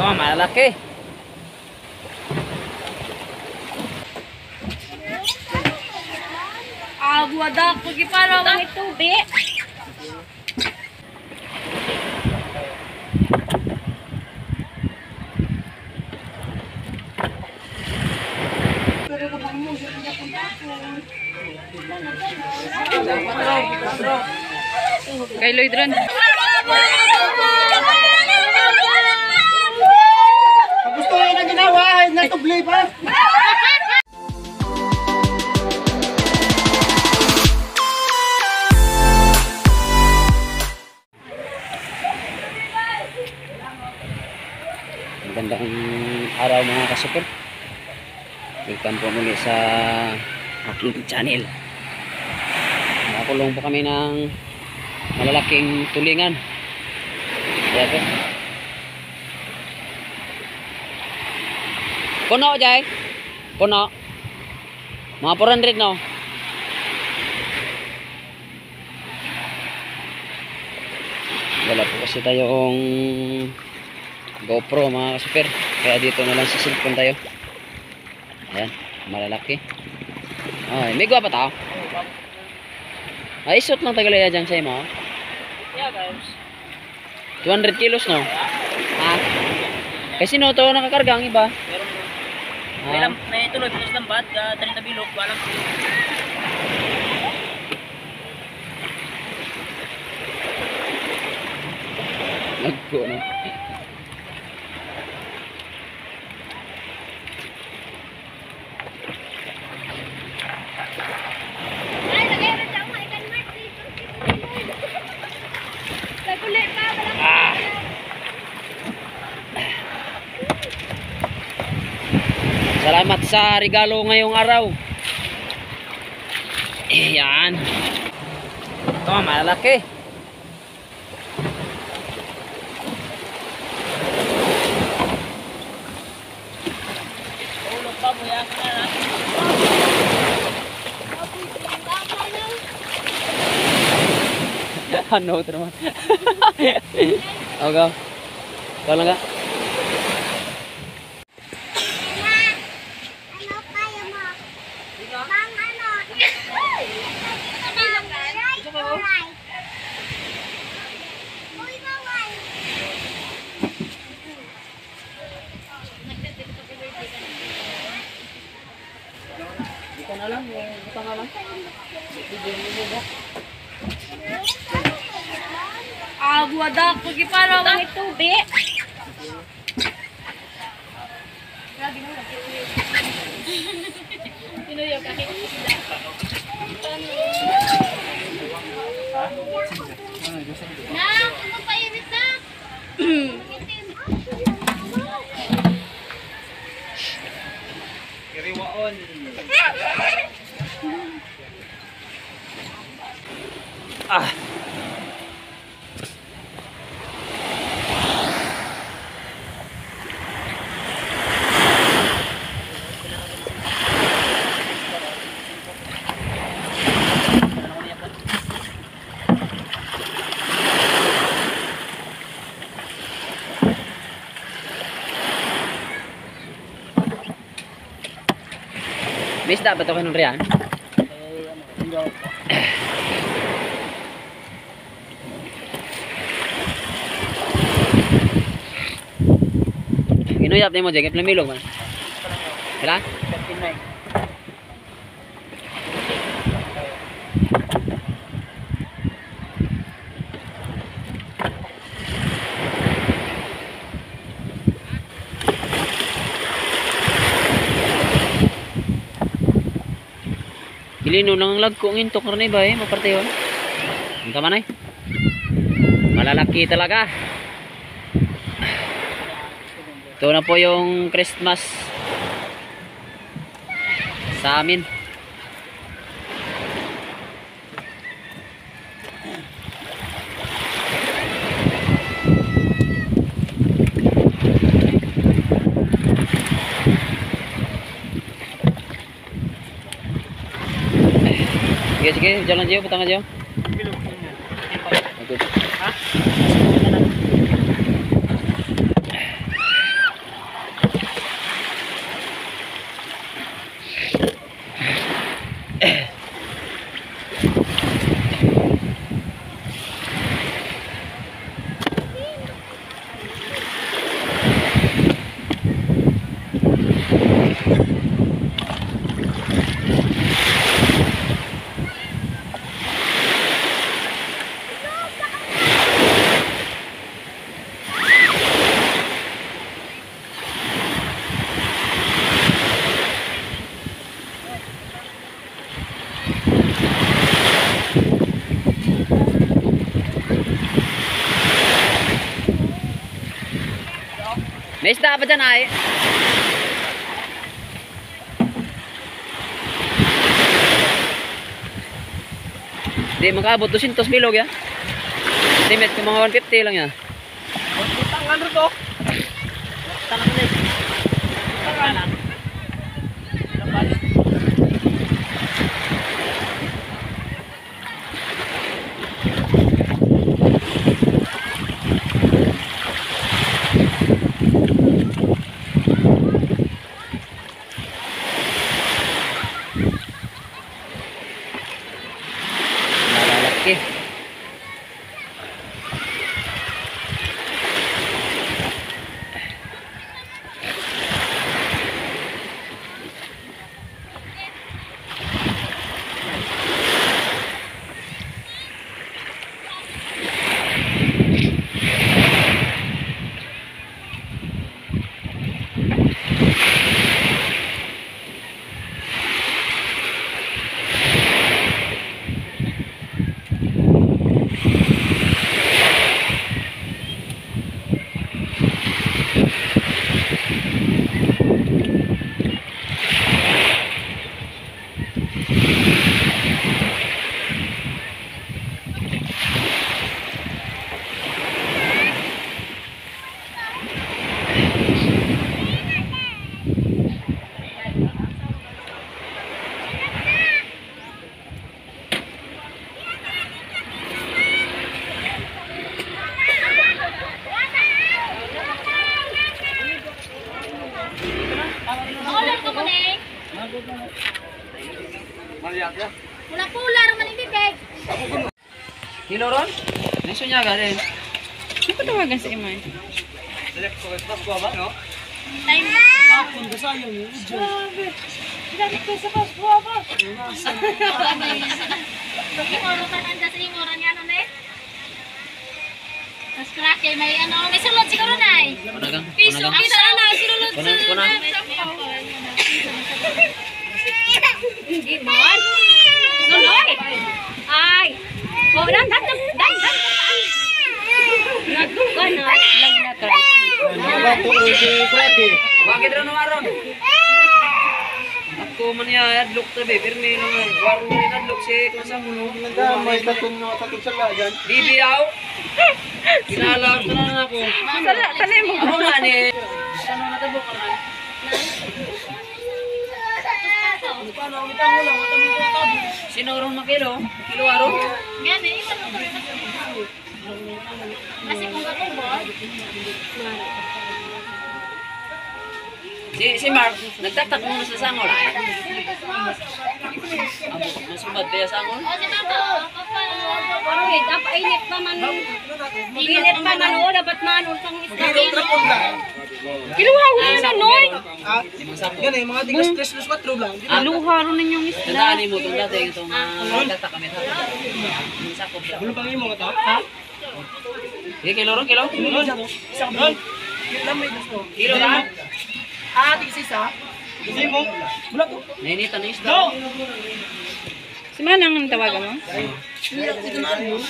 Ito, malaki. Ah, buwadak. Pagi para mga tubig. Kay Lloyd ron. Gusto ko na ginawa, natubli pa. Magandang araw mga kasuper. Welcome po muli sa aking channel. Nakakulong po kami ng malalaking tulingan. Kaya po. Puno, Jai. Puno. Mga 400 no. Wala po kasi tayong GoPro mga kasuper. Kaya dito na lang sa cellphone tayo. Ayan, malalaki. Ay, may gwa pa tao? Ay, isot lang tagalaya dyan sa imo. Yeah, guys. 200 kilos no? Ha? Kasi no, to nakakarga ang iba. May, lam, may tuloy pinos ng bat, uh, tanin na bilog, walang Nagko no. Ah. Salamat sa regalo ngayong araw. Ayan. Ito, malaki. ulog pa, ka na. ano ito naman? okay. Ikaw lang ka? Ito na lang. Ito na lang. Buwadak. Pagi para mga tubig. Na, ano pa init na? isda ba ito kanong riyan? Inuyap din mo, Jake. Iplamilog man. Kailan? 39. Pilino nang lag ko nginto karne ba eh, maparte yun. Oh. Ang kaman eh. Malalaki talaga. Ito na po yung Christmas sa amin. Sige, sige. Diyan lang, Gio. Putang ka, Gio. Okay. Isda pa dyan ay. Di makaabot 200 bilog ya. Limit ko mga 150 lang yan. Utang ano to? Mula pular man yung bibig. Kilo ron? Niso niya galing. Ano tawagan sa imay? Time na. Imoro ka nanda sa imoro niya ano eh. Mas crack eh, may ano, may sulod siguro na eh. Panagang. Piso, Panagang. piso na, sulod Kuna, kuna. Gimon? Nunoy? Ay! Oh, dan, dan, dan, dan, dan. Nagduga na. Lag na to. Bakit rin naman Ako man niya adlok tabi, pirmi lang waro ni adlok si kung sa muno. May tatong no tatong sa lagan. Bibiyaw. Kinala ko na ako. Tala, talay mo. Ako nga ni. Ano na tabo ka na? Sino rong makilo? Kilo aro? Yan eh, iba mo Kasi kung gatubo, Si si Mark, nagtatak muna sa sangol. Masubad kaya sangol? o si Papa, Papa. Oy, dapat init pa man. Init pa man, o, dapat man, utang isda. Kiluha ko na noy. Ah, yan eh, mga tigas 3 plus 4 lang. Kiluha ro ninyong isda. Tandaan mo itong dati itong nagtatak kami. Yung sakop siya. Ano bang imo nga ta? Ha? Sige, kilo ron, kilo? Isang doon. Yung lamay gusto. Kilo ba? Ah, tigis isa. Hindi mo. Wala to. Nainita na isda. Go! Si Manang ang tawagan mo? Ito na yun.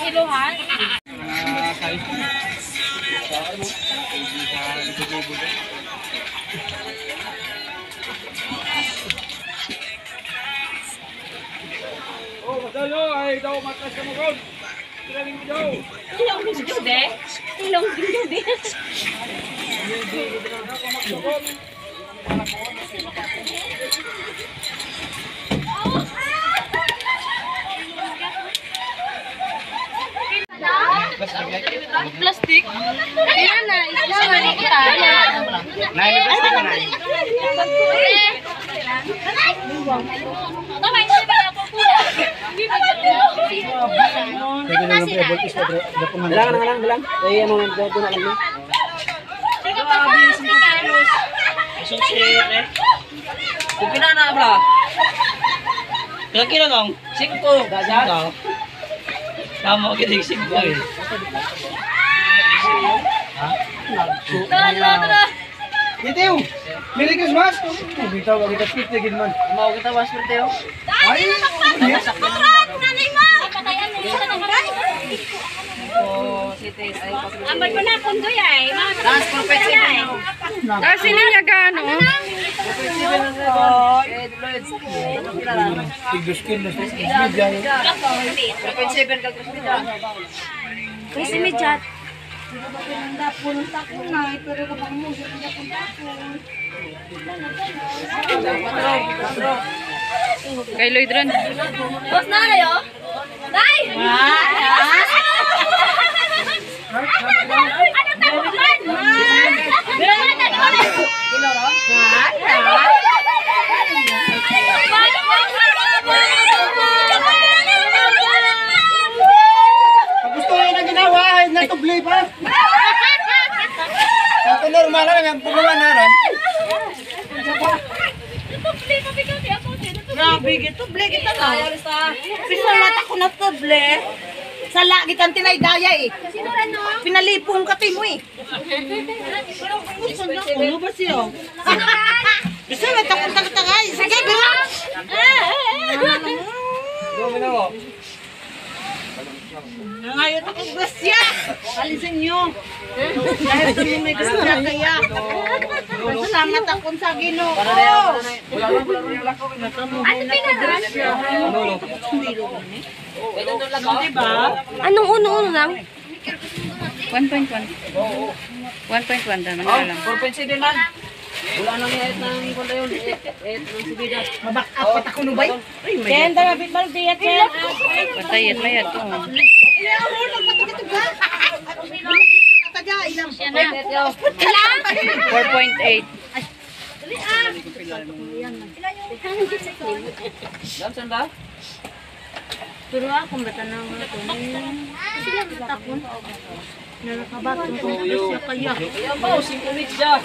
Kiluhan. Oh, madalo ay daw matas ka mo kon. Traning mo daw. Ilong din jude. Ilong din jude. Plastic. Ayan na, isda man kita. Nay, may plastic na nay. Tama, hindi ba na po pula? Pwede na lang pre-bolt is padre. Dapat man. Lang lang lang. Eh ano daw na lang. Sige pa po, Susit eh. Kung pinana bla. Ilang kilo lang? Singko. Tama ka din sigbo eh. Tara, tara, tara. Dito Merry Christmas! Oh, bitaw, kita speak lagi man. Mau kita was per teo. Ay, nanay mo! Patayan mo sa nangaray. Oh, city ay Ambal ko na pundoy ay. Dance perfect ay. Kasi niya gano. Oh, eh, Lloyd. tigdos kin na media. Perfect seven ka Christina. Kasi may chat. Kay Lloyd Ron. Boss na kayo? Ano doon. Gusto ko na ginawa, natubli pa. Ito normal lang yung pumawa na ron. Grabe, gito, ble, kita na. Pisalat ako na to, ble. Sa lagi kang tinaydaya eh. Pinalipong ka mo eh. Ano ba siya? Pisalat ako tagay. Sige, ako. Ngayon ako grasya. Alisin niyo. Dahil hindi may grasya kaya. Salamat ako sa ginoo. Wala lang, wala lang ako. Diba? Anong uno-uno lang? 1.1. 1.1 naman Oh, lang. 4.7 man. Wala nang ihit ng kundi yun. Ihit ng subida. Mabakapat ako no bay. Ken, dara bit bal diya ken. Patay at mayat to. Yan na. 4.8. Dam sanda. Pero ako bata na nga ito. Sila matakon. Nakakabato ko siya kaya. Ayan po, 5 media.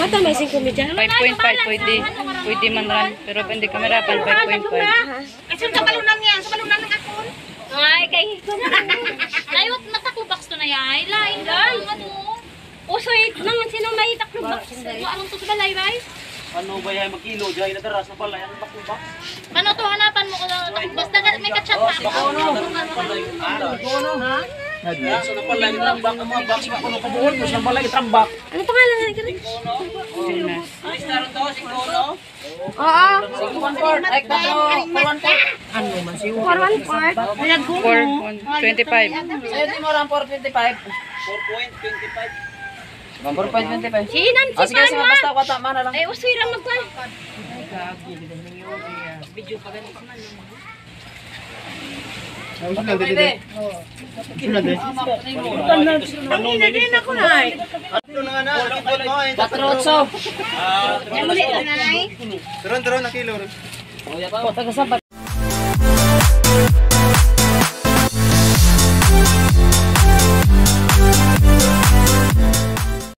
Mata may singko medya. 5.5 pwede. Pwede man ran. Pero hindi kamerapan 5.5. Ay, sa balunan niya, sa akon. Ay, kay. Layot mata ko box to na yan. Ay, lain lang. Ano? Uso, naman sino may taklo box. Ano to sa balay, bay? Ano ba yan magkilo? Diyan na daras na pala. Yan bakul ba? Ano to, hanapan mo ko na basta may kachat pa. Yan, so na pala yung tambak ng mga box. Ako na kabuhol mo siyang pala yung tambak. Ano pangalan nga ikaw? Silmas. Alis na rin to, 5 no? Oo. 5 Ay, 4 1 For one part. 4.25. Sa'yo, Timorang 4.25. 4.25. 4.25. Sinan, Ah, si sige, basta ko tama na lang. Ay, uswira magkwan. Pwede. Patrotso. Turon, turon, na kilo. O, taga